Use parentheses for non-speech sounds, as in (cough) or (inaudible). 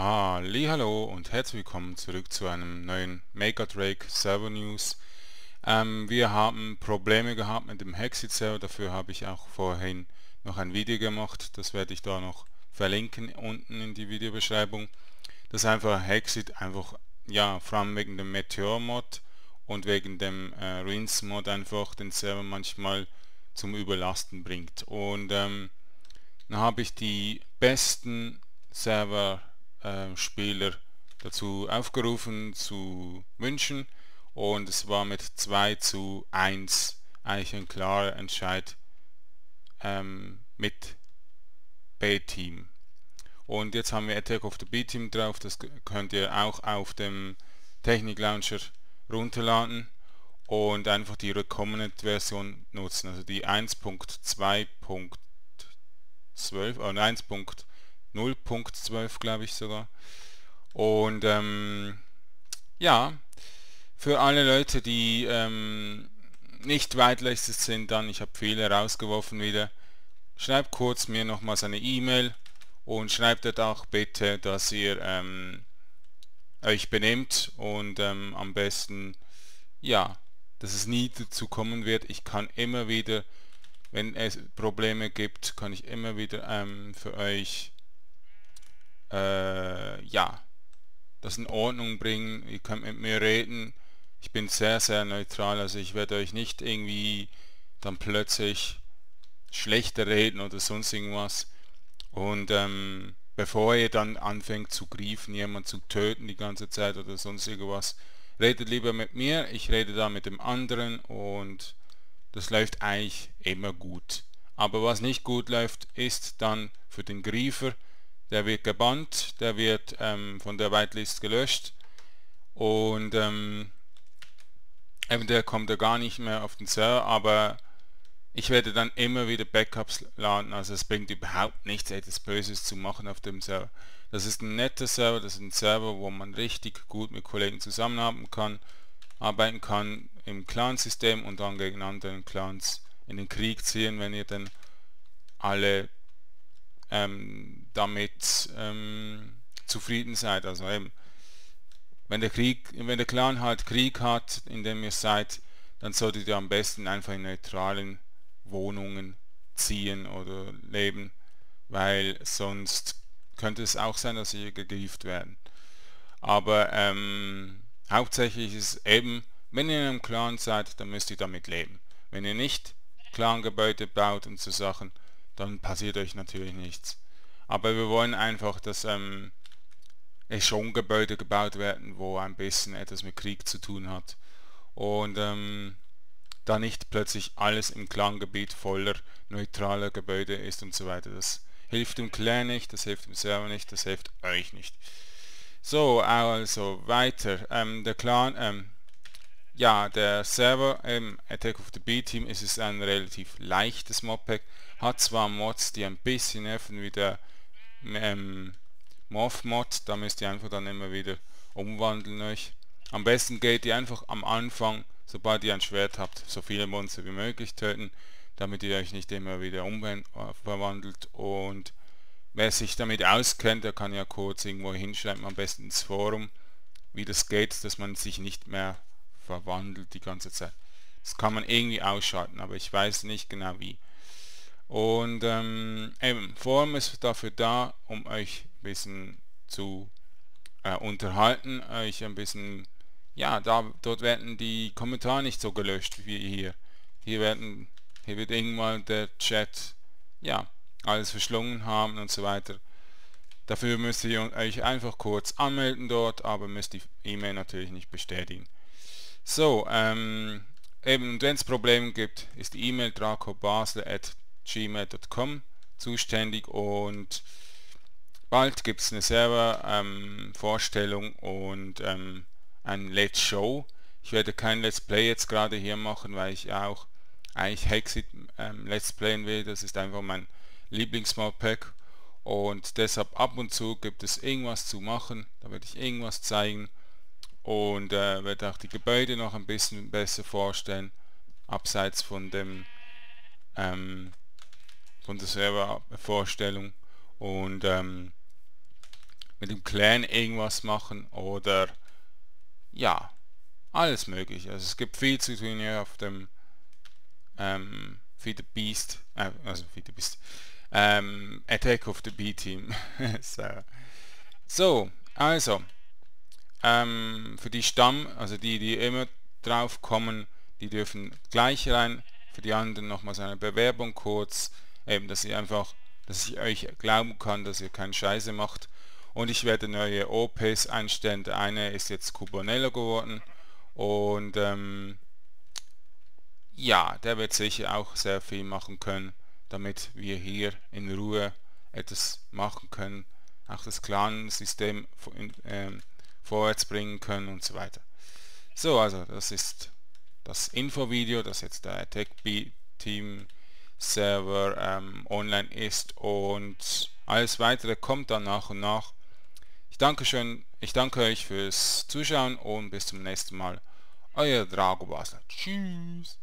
Hallo und herzlich willkommen zurück zu einem neuen MakerDrake Server News. Ähm, wir haben Probleme gehabt mit dem Hexit Server, dafür habe ich auch vorhin noch ein Video gemacht, das werde ich da noch verlinken unten in die Videobeschreibung. Das einfach Hexit, einfach, ja, vor allem wegen dem Meteor Mod und wegen dem äh, Rinse Mod einfach den Server manchmal zum Überlasten bringt. Und ähm, dann habe ich die besten Server äh, Spieler dazu aufgerufen zu wünschen und es war mit 2 zu 1 eigentlich ein klarer Entscheid ähm, mit B-Team. Und jetzt haben wir Attack of the B-Team drauf, das könnt ihr auch auf dem Technik Launcher runterladen und einfach die Recommended Version nutzen, also die 1.2.12 oder 1. 0.12 glaube ich sogar. Und ähm, ja, für alle Leute, die ähm, nicht weitläufig sind, dann, ich habe viele rausgeworfen wieder, schreibt kurz mir nochmals eine E-Mail und schreibt dort auch bitte, dass ihr ähm, euch benehmt und ähm, am besten, ja, dass es nie dazu kommen wird. Ich kann immer wieder, wenn es Probleme gibt, kann ich immer wieder ähm, für euch äh, ja, das in Ordnung bringen. Ihr könnt mit mir reden. Ich bin sehr, sehr neutral. Also ich werde euch nicht irgendwie dann plötzlich schlechter reden oder sonst irgendwas. Und ähm, bevor ihr dann anfängt zu griefen, jemanden zu töten die ganze Zeit oder sonst irgendwas, redet lieber mit mir. Ich rede da mit dem anderen und das läuft eigentlich immer gut. Aber was nicht gut läuft, ist dann für den Griefer, der wird gebannt, der wird ähm, von der Whitelist gelöscht und ähm, der kommt ja gar nicht mehr auf den Server, aber ich werde dann immer wieder Backups laden, also es bringt überhaupt nichts, etwas Böses zu machen auf dem Server. Das ist ein netter Server, das ist ein Server, wo man richtig gut mit Kollegen zusammenarbeiten kann, arbeiten kann im Clan-System und dann gegen anderen Clans in den Krieg ziehen, wenn ihr dann alle ähm, damit ähm, zufrieden seid. Also eben, wenn der Krieg, wenn der Clan halt Krieg hat, in dem ihr seid, dann solltet ihr am besten einfach in neutralen Wohnungen ziehen oder leben, weil sonst könnte es auch sein, dass ihr gegrieft werden. Aber ähm, hauptsächlich ist eben, wenn ihr in einem Clan seid, dann müsst ihr damit leben. Wenn ihr nicht Clan-Gebäude baut und so Sachen, dann passiert euch natürlich nichts. Aber wir wollen einfach, dass ähm, es schon Gebäude gebaut werden, wo ein bisschen etwas mit Krieg zu tun hat. Und ähm, da nicht plötzlich alles im Clan-Gebiet voller neutraler Gebäude ist und so weiter. Das hilft dem Clan nicht, das hilft dem Server nicht, das hilft euch nicht. So, also weiter. Ähm, der Clan, ähm, ja, der Server im Attack of the B-Team ist es ein relativ leichtes Modpack. Hat zwar Mods, die ein bisschen nerven, wie der ähm, Morph-Mod, da müsst ihr einfach dann immer wieder umwandeln euch. Am besten geht ihr einfach am Anfang, sobald ihr ein Schwert habt, so viele Monster wie möglich töten, damit ihr euch nicht immer wieder umverwandelt und wer sich damit auskennt, der kann ja kurz irgendwo hinschreiben, am besten ins Forum, wie das geht, dass man sich nicht mehr verwandelt die ganze Zeit. Das kann man irgendwie ausschalten, aber ich weiß nicht genau wie. Und ähm, eben, Forum ist dafür da, um euch ein bisschen zu äh, unterhalten, euch ein bisschen, ja, da, dort werden die Kommentare nicht so gelöscht wie hier. Hier werden, hier wird irgendwann der Chat, ja, alles verschlungen haben und so weiter. Dafür müsst ihr euch einfach kurz anmelden dort, aber müsst die E-Mail natürlich nicht bestätigen. So, ähm, eben, wenn es Probleme gibt, ist die E-Mail dracobasler.gmail.com zuständig und bald gibt es eine Server-Vorstellung ähm, und ähm, ein Let's Show. Ich werde kein Let's Play jetzt gerade hier machen, weil ich auch eigentlich Hexit ähm, Let's Playen will. Das ist einfach mein Lieblingsmodpack und deshalb ab und zu gibt es irgendwas zu machen. Da werde ich irgendwas zeigen und äh, werde auch die Gebäude noch ein bisschen besser vorstellen, abseits von dem ähm, von der Servervorstellung und ähm, mit dem Clan irgendwas machen oder ja, alles möglich. Also es gibt viel zu tun hier auf dem ähm, Feed the Beast, äh, also Feed the Beast, ähm, Attack of the B-Team. (laughs) so. so, also, ähm, für die Stamm, also die, die immer drauf kommen, die dürfen gleich rein. Für die anderen nochmals eine Bewerbung kurz, eben, dass ihr einfach, dass ich euch glauben kann, dass ihr keinen Scheiße macht. Und ich werde neue OPs einstellen. Der eine ist jetzt Cubonello geworden und ähm, ja, der wird sicher auch sehr viel machen können, damit wir hier in Ruhe etwas machen können, auch das Clan-System ähm, vorwärts bringen können und so weiter. So, also das ist das Infovideo, das jetzt der Tech Team Server ähm, online ist und alles weitere kommt dann nach und nach. Ich danke schön, ich danke euch fürs Zuschauen und bis zum nächsten Mal. Euer Drago Basler. Tschüss.